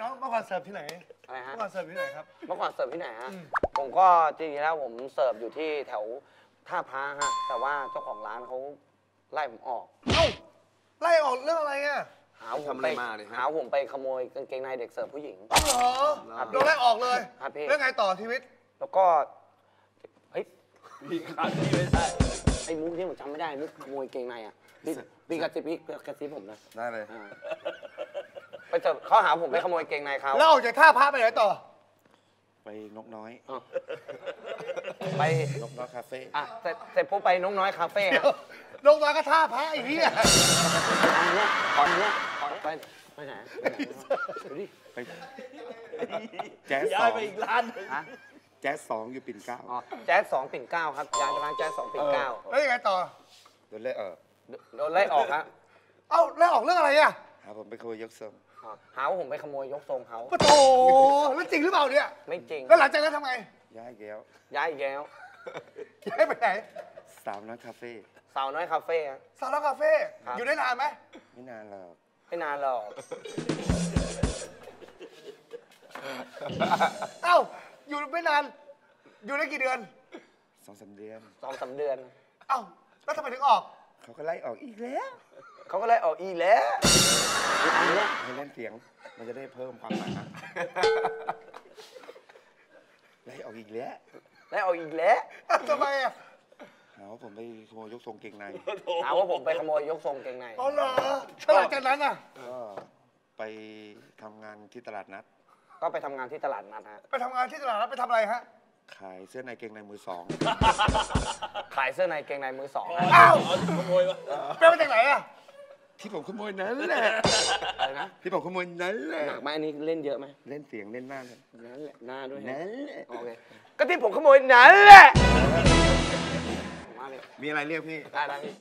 น้องเมื่อก่อนเสิร์ฟที่ไหนอะไรฮะ เมื่อก่อนเสิร์ฟที่ไหนครับ เมื่อก่อนเสิร์ฟที่ไหนฮะ อืม ผมก็จริงๆแล้วผมเสิร์ฟอยู่ที่แถวท่าพระฮะ แต่ว่าเจ้าของร้านเขาไล่ผมออก เอ้าไล่ออกเรื่องอะไรอะหาผมทำอะไรไปมาเนี่ยฮะ หาผมไปขโมยกางเกงในเด็กเสิร์ฟผู้หญิง อ๋อเหรอครับโดนไล่ออกเลยครับพี่ แล้วไงต่อชีวิต แล้วก็เฮ้ยพี่ขาดพี่ไม่ได้ ไอ้มุกนี่ผมจำไม่ได้มุกขโมยกางเกงในอะพี่พี่กระซิบพี่กระซิบผมนะได้เลย อ่า ไปเจอเขาหาผมไปขโมยกางเกงในเขาแล้วออกจากท่าพระไปไหนต่อ ไปนกน้อยอ้าวไปนกน้อยคาเฟ่อะเสร็จเสร็จปุ๊บไปน้องน้อยคาเฟ่เดี๋ยฮะวลงมาก็ท่าพระไอ้เหี้ยอันเนี้ยขออันเนี้ยขอไปไปไหนไปไหนดูดิไปแจ๊สสย้าอยงไปอีกร้านหนึ่งฮะแจ๊สสองอยู่ปิ่นเกล้าอ๋อแจ๊สสองปิ่นเกล้าครับย้ายไปร้านแจ๊สสองปิ่นเกล้าแล้วยังไงต่อ โดนไล่เออโดนไล่ออกฮะ เอ้าไล่ออกเรื่องอะไรอะ หาผมไปขโมยยกทรงอ๋อหาว่าผมไปขโมยยกทรงเขาปะโถแล้วจริงหรือเปล่าเนี่ย ไม่จริง แล้วหลังจากนั้นทำไง ย้ายแก้วย้ายอีกแล้วย้ายไปไหน สาวน้อยคาเฟ่สาวน้อยคาเฟ่ฮะ ซาลาคาเฟ่ ครับ อยู่ได้นานไหมไม่นานหรอกไม่นานหรอกเอ้า อยู่ไม่นาน อยู่ได้กี่เดือน สองสามเดือน สองสามเดือน เอ้า แล้วทำไมถึงออก เขาก็ไล่ออกอีกแล้ว เขาก็ไล่ออกอีกแล้วอันเนี้ยให้เล่นเสียง มันจะได้เพิ่มความหมายไล่ออกอีกแล้วไล่ออกอีกแล้วเอ้าทำไมอะหาว่าผมไปขโมยยกทรงเกงในหาว่าผมไปขโมยยกทรงเกงในอ๋อเหรอแล้วหลังจากนั้นอะก็ไปทำงานที่ตลาดนัด ก็ไปทำงานที่ตลาดนัดฮะ ไปทำงานที่ตลาดแล้วไปทำอะไรฮะ ขายเสื้อในเกงในมือสองขายเสื้อในเกงในมือสองฮะอ้าวเอาขโมยมาไปมาจากไหนอะที่ผมขโมยนั้นแหละอะไรนะที่ผมขโมยนั้นแหละหนักไหมอันนี้เล่นเยอะไหมเล่นเสียงเล่นหน้าเลยนั่นแหละหน้าด้วยฮะนั่นแหละโอเคก็ที่ผมขโมยนั่นแหละผมว่าเนี่ยมีอะไรเรียกพี่ได้ได้พี่